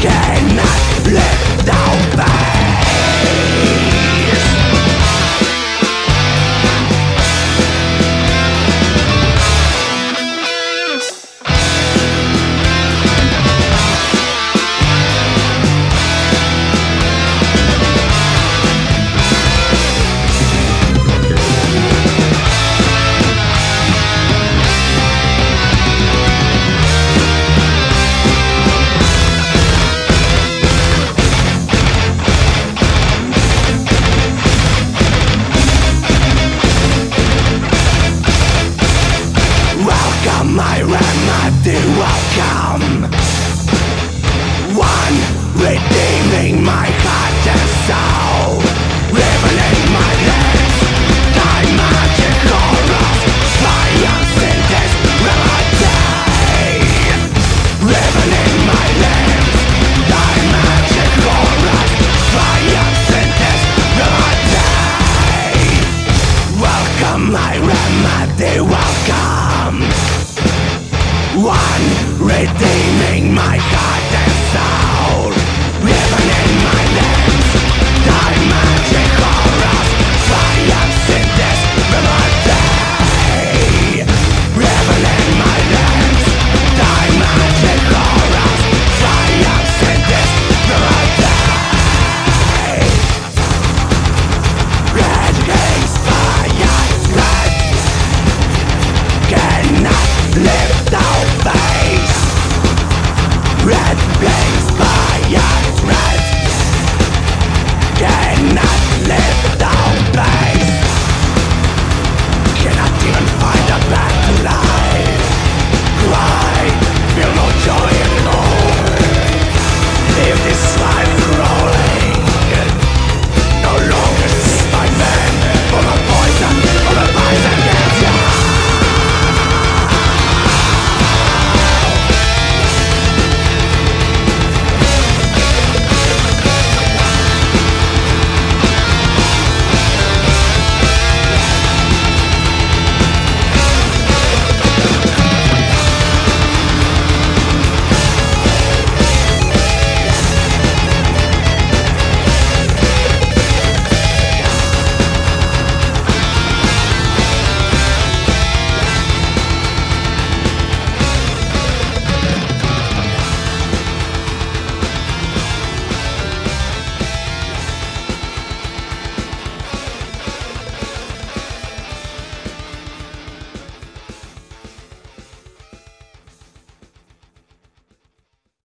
cannot live down back my remedy will come One redeeming my heart and soul oh. redeeming.